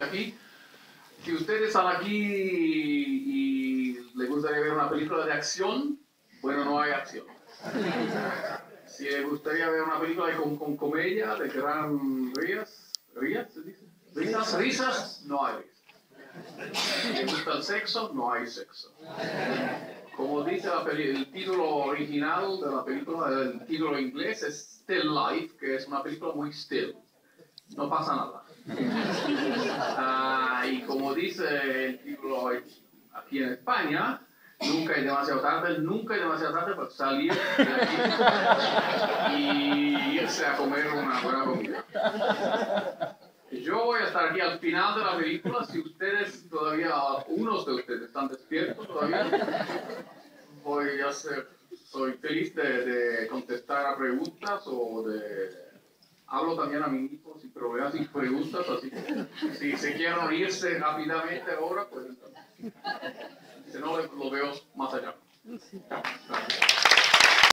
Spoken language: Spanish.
aquí. Si ustedes están aquí y, les gustaría ver una película de acción, bueno, no hay acción. Si les gustaría ver una película con, comedia, de gran rías, rías, ¿se dice? Risas, risas, no hay risas. Si les gusta el sexo, no hay sexo. Como dice el título original de la película, el título inglés es Still Life, que es una película muy still. No pasa nada. Como dice el título aquí en España, nunca es demasiado tarde, nunca es demasiado tarde para salir de aquí y irse a comer una buena comida. Yo voy a estar aquí al final de la película, si ustedes todavía, unos de ustedes están despiertos todavía, voy a ser, soy feliz de, de contestar a preguntas o de hablo también a mis hijos y proveo sin preguntas, así que si se quieren irse rápidamente ahora, pues si no, lo veo más allá.